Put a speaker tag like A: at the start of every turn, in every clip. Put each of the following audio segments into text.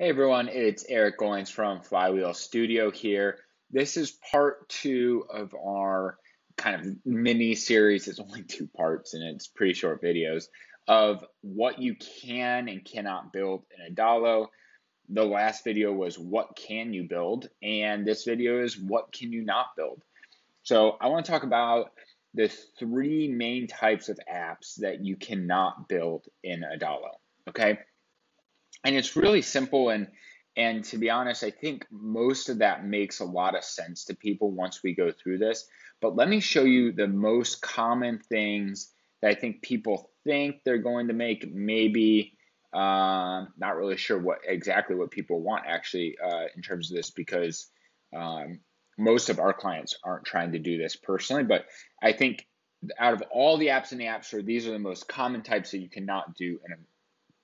A: Hey everyone, it's Eric Goins from Flywheel Studio here. This is part two of our kind of mini series. It's only two parts and it's pretty short videos of what you can and cannot build in Adalo. The last video was what can you build, and this video is what can you not build. So I want to talk about the three main types of apps that you cannot build in Adalo. Okay and it's really simple and and to be honest i think most of that makes a lot of sense to people once we go through this. But let me show you the most common things that i think people think they're going to make. Maybe uh, not really sure what exactly what people want actually uh, in terms of this because um, most of our clients aren't trying to do this personally. But i think out of all the apps in the app store these are the most common types that you cannot do in a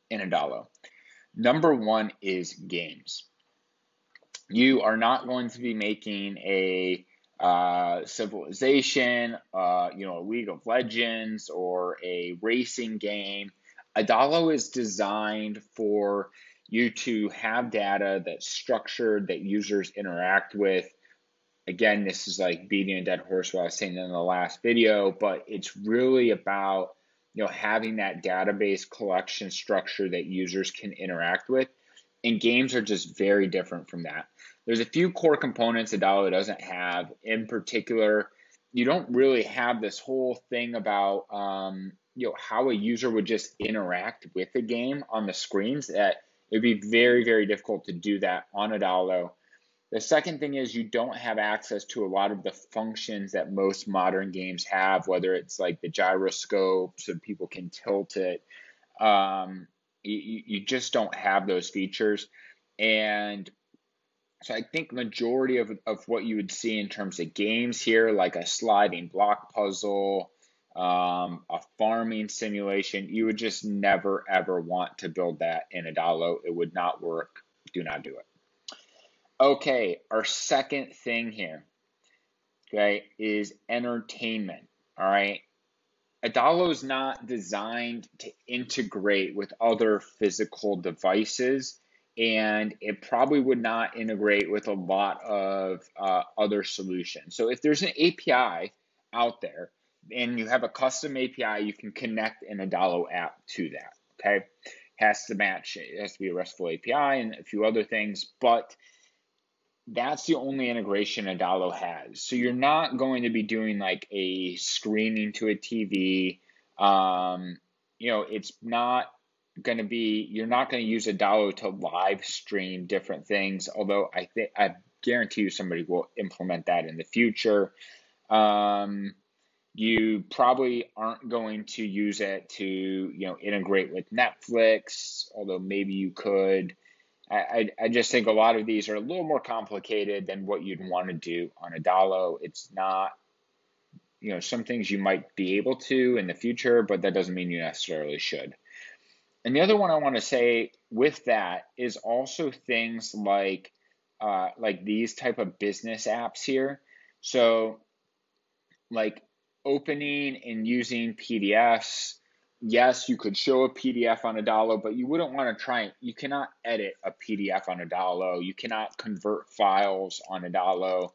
A: in Adalo. Number one is games. You are not going to be making a uh, civilization, uh, you know, a League of Legends or a racing game. Adalo is designed for you to have data that's structured that users interact with. Again, this is like beating a dead horse, what I was saying in the last video, but it's really about you know, having that database collection structure that users can interact with. And games are just very different from that. There's a few core components Adalo doesn't have. In particular, you don't really have this whole thing about um, you know how a user would just interact with the game on the screens. That it would be very very difficult to do that on a Adalo the second thing is you don't have access to a lot of the functions that most modern games have, whether it's like the gyroscope so people can tilt it. Um, you, you just don't have those features. And so I think majority of, of what you would see in terms of games here, like a sliding block puzzle, um, a farming simulation, you would just never ever want to build that in Adalo. It would not work. Do not do it. Okay, our second thing here, okay, is entertainment. All right. Adalo is not designed to integrate with other physical devices, and it probably would not integrate with a lot of uh, other solutions. So if there's an API out there and you have a custom API, you can connect an Adalo app to that. Okay, has to match. It has to be a RESTful API and a few other things, but that's the only integration Adalo has. So you're not going to be doing like a screening to a TV. Um, you know, it's not going to be, you're not going to use Adalo to live stream different things, although I think, I guarantee you somebody will implement that in the future. Um, you probably aren't going to use it to, you know, integrate with Netflix, although maybe you could. I, I just think a lot of these are a little more complicated than what you'd want to do on Adalo. It's not, you know, some things you might be able to in the future, but that doesn't mean you necessarily should. And the other one I want to say with that is also things like uh, like these type of business apps here. So like opening and using PDFs yes, you could show a PDF on a Adalo, but you wouldn't want to try. You cannot edit a PDF on a Adalo. You cannot convert files on Adalo.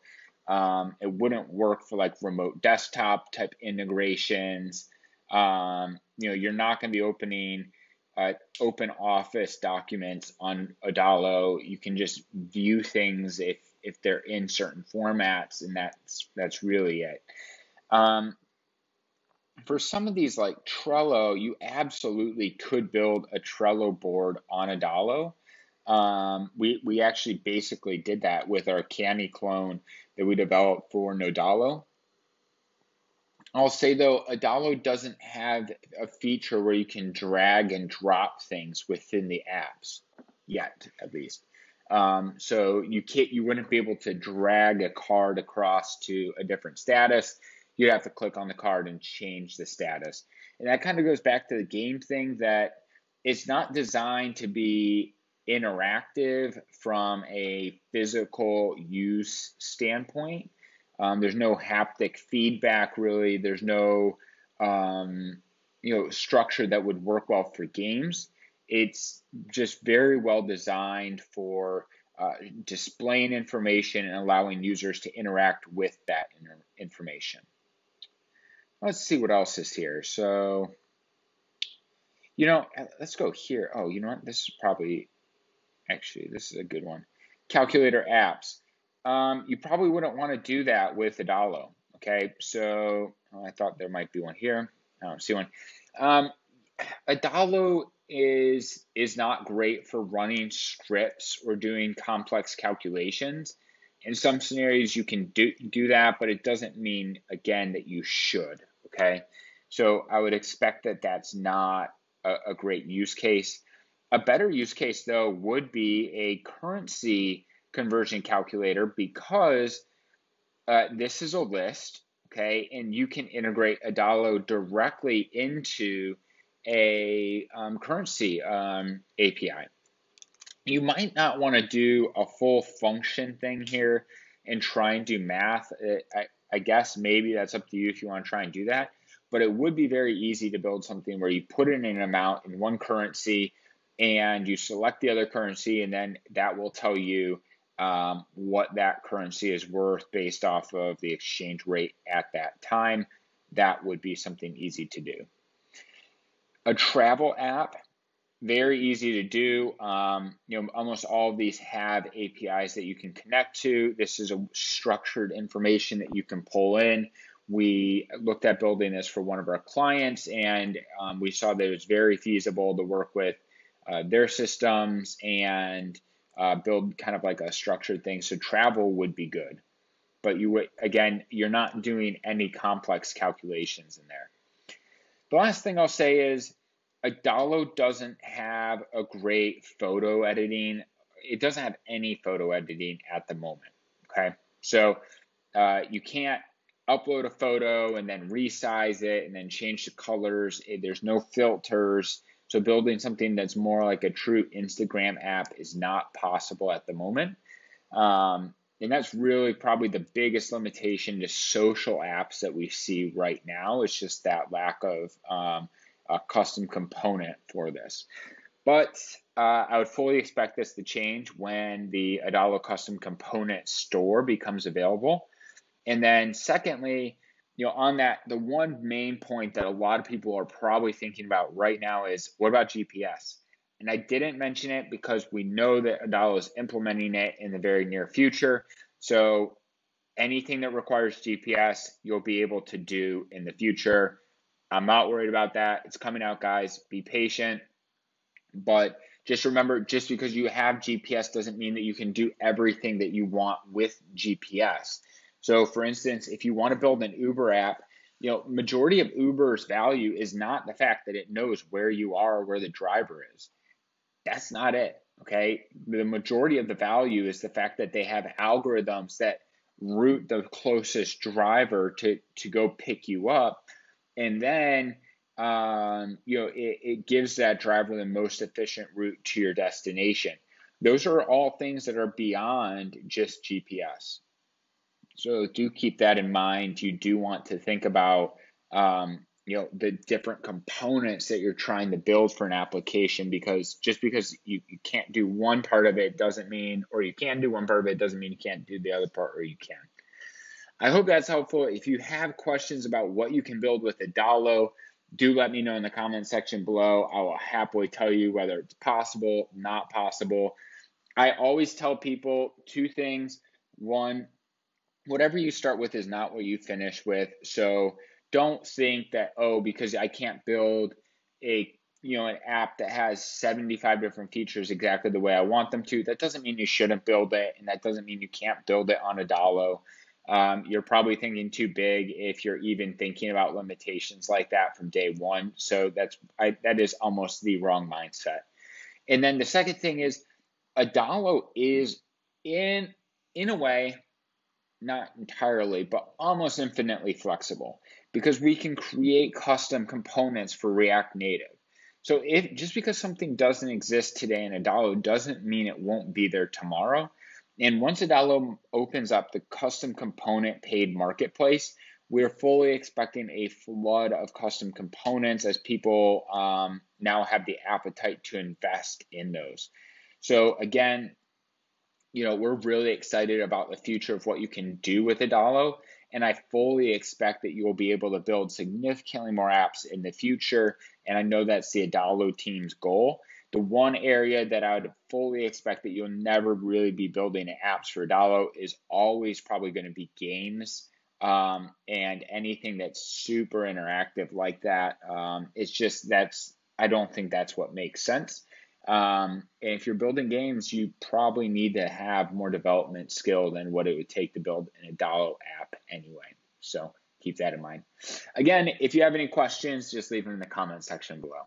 A: Um, it wouldn't work for like remote desktop type integrations. Um, you know, you're not going to be opening uh, open office documents on Adalo. You can just view things if if they're in certain formats, and that's that's really it. Um, for some of these like Trello, you absolutely could build a Trello board on Adalo. Um, we, we actually basically did that with our Cami clone that we developed for Knodalo. I'll say though, Adalo doesn't have a feature where you can drag and drop things within the apps yet, at least. Um, so you can't, you wouldn't be able to drag a card across to a different status you'd have to click on the card and change the status. And that kind of goes back to the game thing that it's not designed to be interactive from a physical use standpoint. Um, there's no haptic feedback really. There's no um, you know structure that would work well for games. It's just very well designed for uh, displaying information and allowing users to interact with that information. Let's see what else is here. So, you know, uh, let's go here. Oh, you know what? This is probably, actually, this is a good one. Calculator apps. Um, you probably wouldn't want to do that with Adalo. Okay, so oh, I thought there might be one here. I don't see one. Um, Adalo is is not great for running scripts or doing complex calculations. In some scenarios, you can do do that, but it doesn't mean again that you should. Okay, so I would expect that that's not a, a great use case. A better use case though would be a currency conversion calculator because uh, this is a list, okay, and you can integrate Adalo directly into a um, currency um, API. You might not want to do a full function thing here and try and do math. Uh, I guess maybe that's up to you if you want to try and do that. But it would be very easy to build something where you put in an amount in one currency and you select the other currency, and then that will tell you um, what that currency is worth based off of the exchange rate at that time. That would be something easy to do. A travel app, very easy to do. Um, you know, almost all of these have APIs that you can connect to. This is a structured information that you can pull in. We looked at building this for one of our clients, and um, we saw that it was very feasible to work with uh, their systems and uh, build kind of like a structured thing. So travel would be good, but you would again, you're not doing any complex calculations in there. The last thing I'll say is Adalo doesn't have a great photo editing. It doesn't have any photo editing at the moment. Okay, so uh, you can't upload a photo and then resize it and then change the colors. There's no filters. So building something that's more like a true Instagram app is not possible at the moment. Um, and that's really probably the biggest limitation to social apps that we see right now. It's just that lack of um, a custom component for this. But uh, I would fully expect this to change when the Adalo custom component store becomes available. And then, secondly, you know, on that, the one main point that a lot of people are probably thinking about right now is what about GPS? And I didn't mention it because we know that Adalo is implementing it in the very near future. So anything that requires GPS, you'll be able to do in the future. I'm not worried about that. It's coming out, guys. Be patient. But just remember, just because you have GPS doesn't mean that you can do everything that you want with GPS. So for instance, if you want to build an Uber app, you know, majority of Uber's value is not the fact that it knows where you are or where the driver is. That's not it. Okay. The majority of the value is the fact that they have algorithms that route the closest driver to, to go pick you up. And then, um, you know, it, it gives that driver the most efficient route to your destination. Those are all things that are beyond just GPS. So do keep that in mind. You do want to think about um, you know the different components that you're trying to build for an application because just because you, you can't do one part of it doesn't mean or you can do one part of it doesn't mean you can't do the other part or you can. I hope that's helpful. If you have questions about what you can build with Adalo, do let me know in the comment section below. I will happily tell you whether it's possible, not possible. I always tell people two things. One, whatever you start with is not what you finish with. So don't think that, oh, because I can't build a you know an app that has 75 different features exactly the way I want them to. That doesn't mean you shouldn't build it, and that doesn't mean you can't build it on a Adalo. Um, you're probably thinking too big if you're even thinking about limitations like that from day one. So that's I, that is almost the wrong mindset. And then the second thing is, Adalo is in in a way not entirely, but almost infinitely flexible because we can create custom components for React Native. So if just because something doesn't exist today in Adalo doesn't mean it won't be there tomorrow. And once Adalo opens up the custom component paid marketplace, we're fully expecting a flood of custom components as people um, now have the appetite to invest in those. So again, you know, we're really excited about the future of what you can do with Adalo. And I fully expect that you will be able to build significantly more apps in the future. And I know that's the Adalo team's goal. The one area that I would fully expect that you'll never really be building apps for Adalo is always probably going to be games um, and anything that's super interactive like that. Um, it's just that's I don't think that's what makes sense. Um, if you're building games, you probably need to have more development skill than what it would take to build an Adalo app anyway. So keep that in mind. Again, if you have any questions, just leave them in the comment section below.